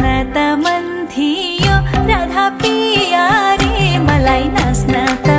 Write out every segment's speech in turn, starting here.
नाच्न त मन थियो राधा पिया रे मलाई नाच्न त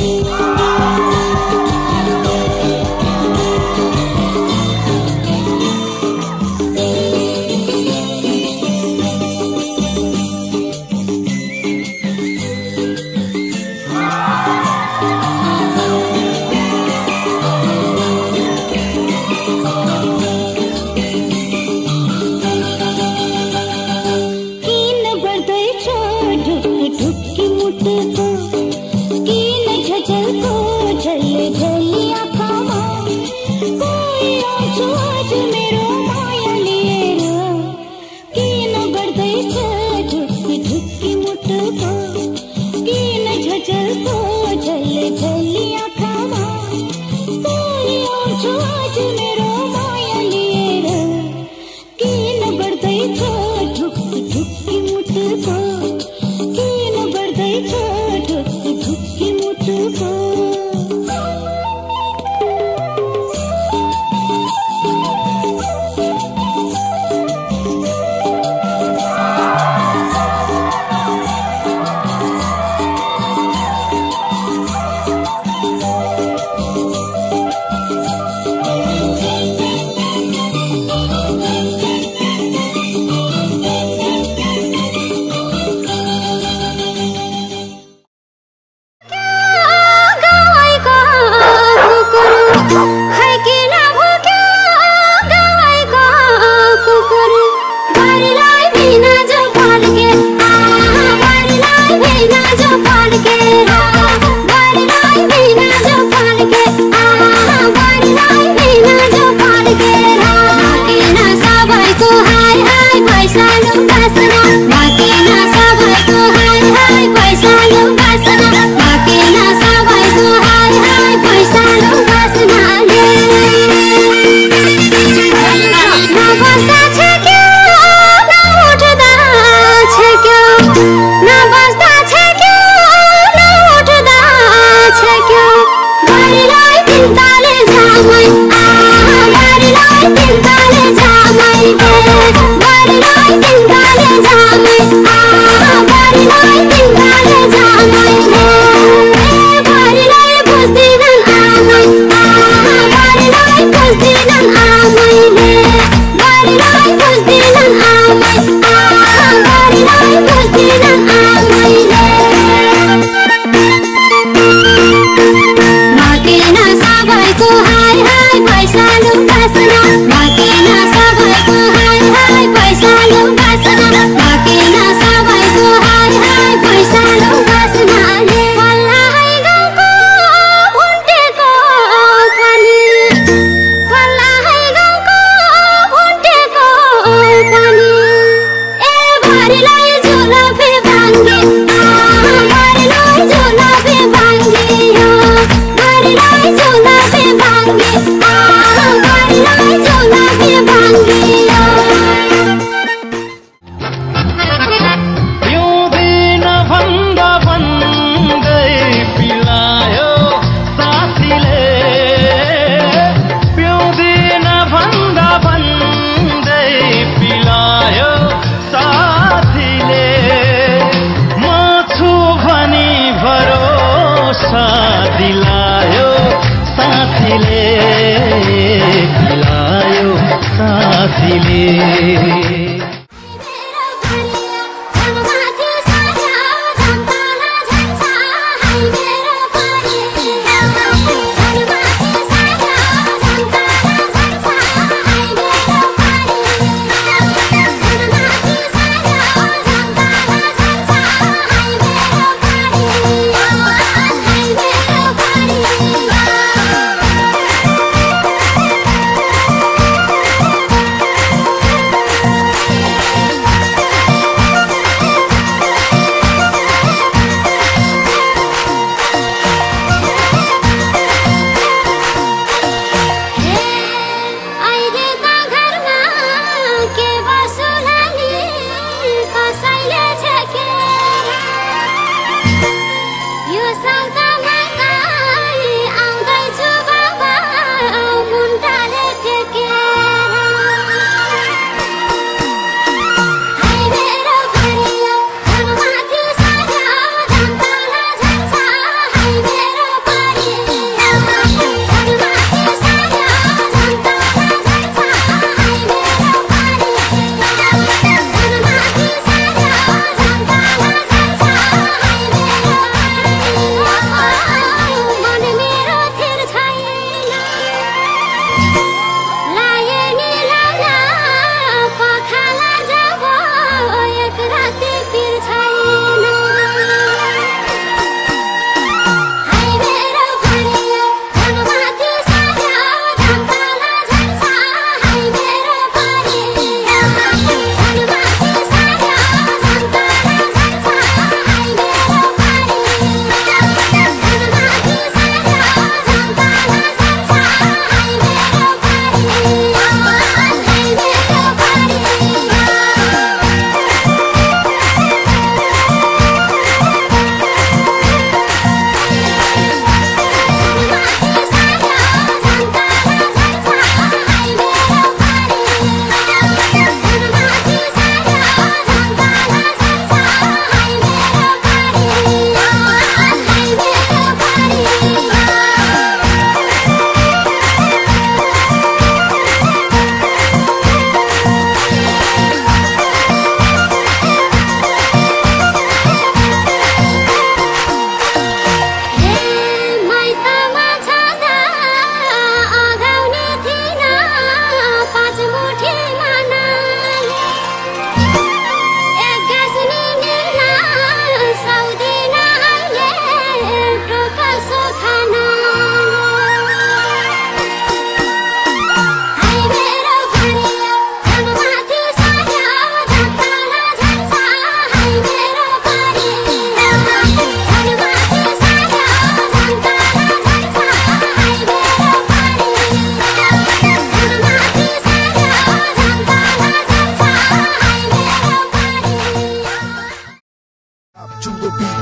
Oh.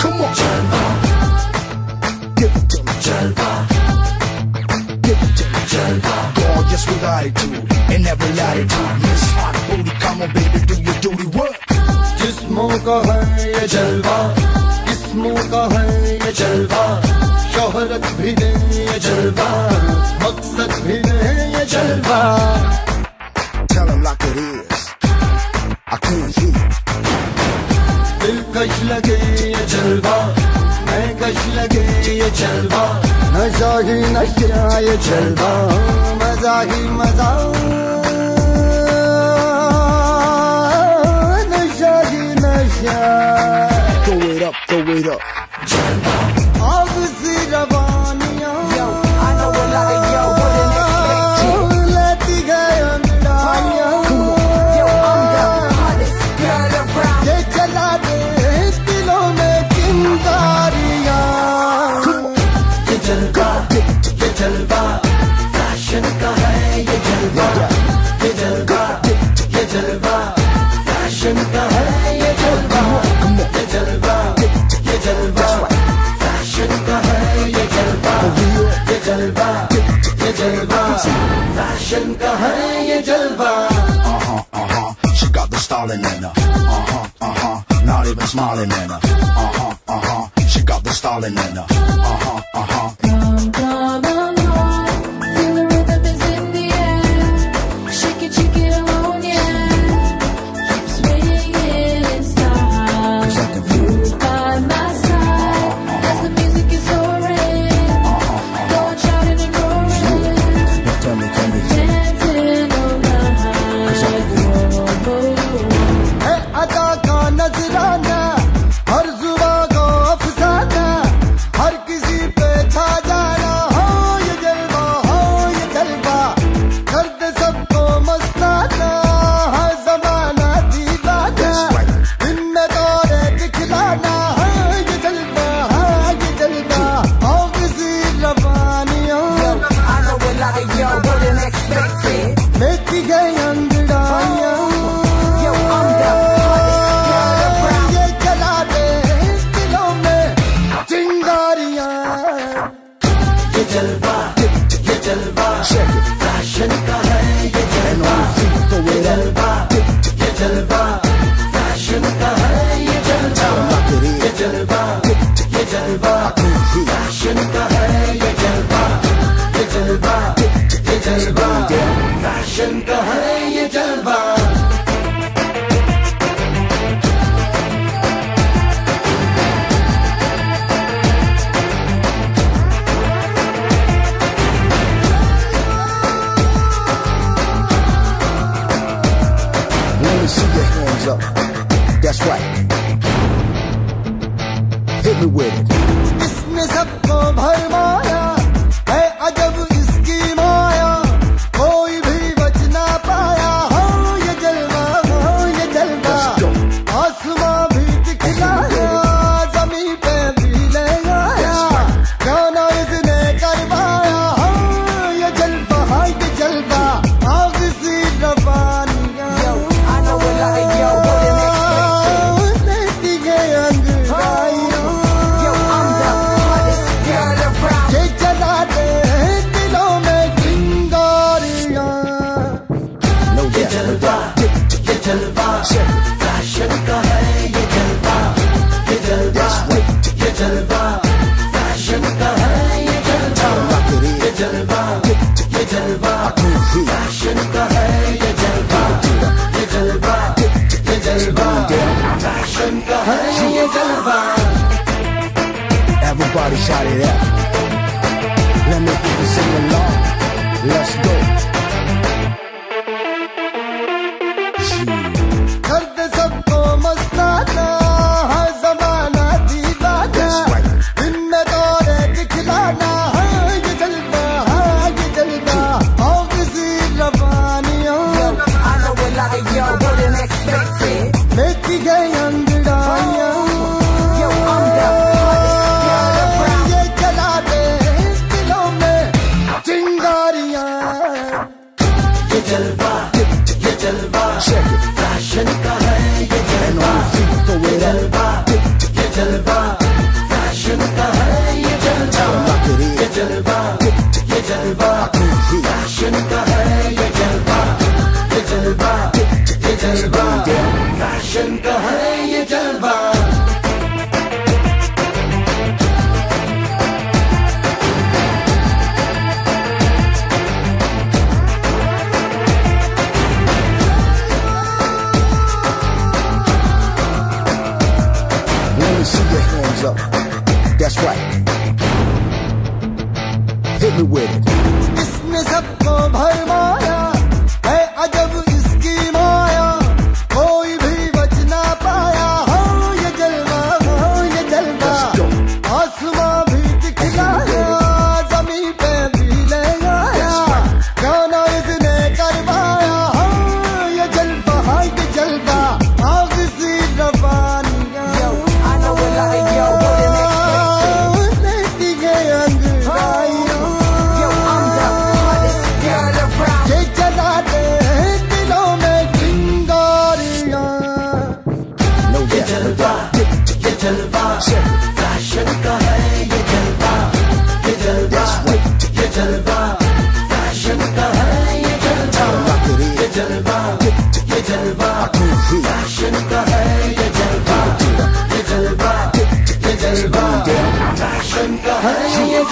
Come on. Give it to me. Give it to me. Gorgeous with attitude and every latitude. Miss Hot Booty, come on, baby, do your duty work. जिस्मों का है ये जलवा किस्मों का है ये जलवा शोहरत भी दे ये जलवा मकसद भी दे ये जलवा Tell them like it is. I can't hear. दिलकश लगे ये जलवा मैं कश लगे ये जलवा नशा ही नशा ये जलवा मजा ही मजा नशा ही नशा Throw it up, throw it up. अब Fashion का है ये जलवा She got the styling in her. Uh huh, uh huh. Not even smiling in her. Uh huh, uh huh. She got the styling in her. Uh huh, uh huh. Everybody shout it out. Let me people sing along. Let's go.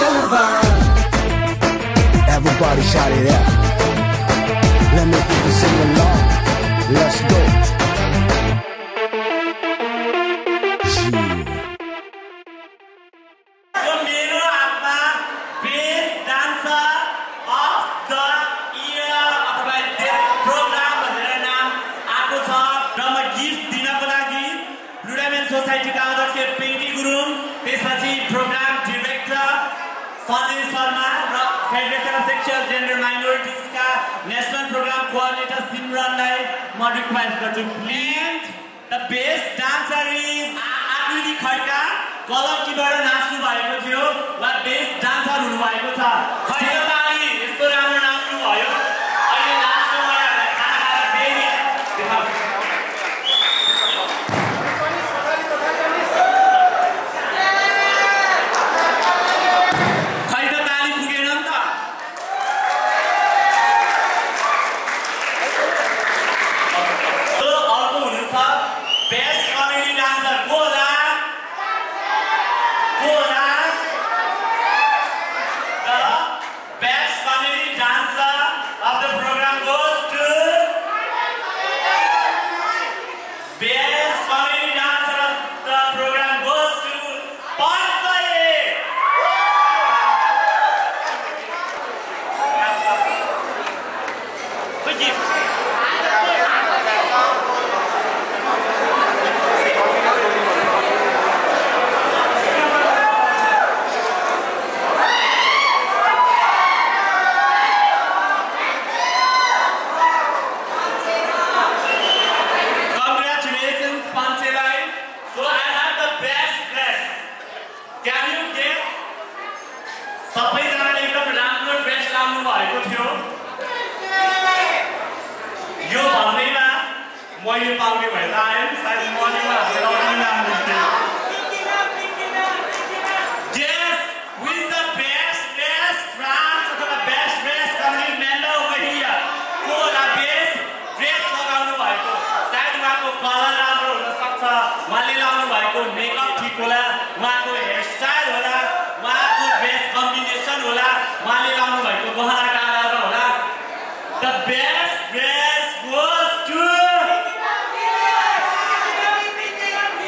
Boulevard. Everybody shout it out. Let me people sing along. Let's go. Federation of sexual gender माइनोरिटिजका national programme coordinator सिमरनलाई म request गर्छु please the best dancer is Aakriti Khadka किबाट नाच्नु भएको थियो। वा best dancer हुनुभएको छ।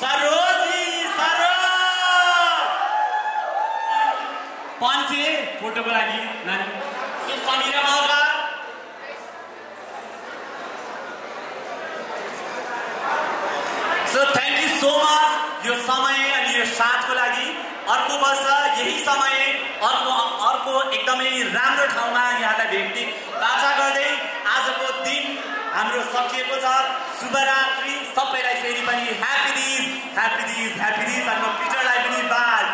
सरोजी सरो फोटोको लागि नानी। So thank you so much यो समय अनि यो साथको लागि। अर्को वर्ष यही समय अर्को अर्को एकदमै राम्रो ठाउँमा यहाँलाई भेट्ने आशा गर्दै आजको दिन हाम्रो सकिएको छ। शुभरात्री। सबैलाई फेरि पनि happy these happy these happy these अनि म पिटरलाई पनि बाल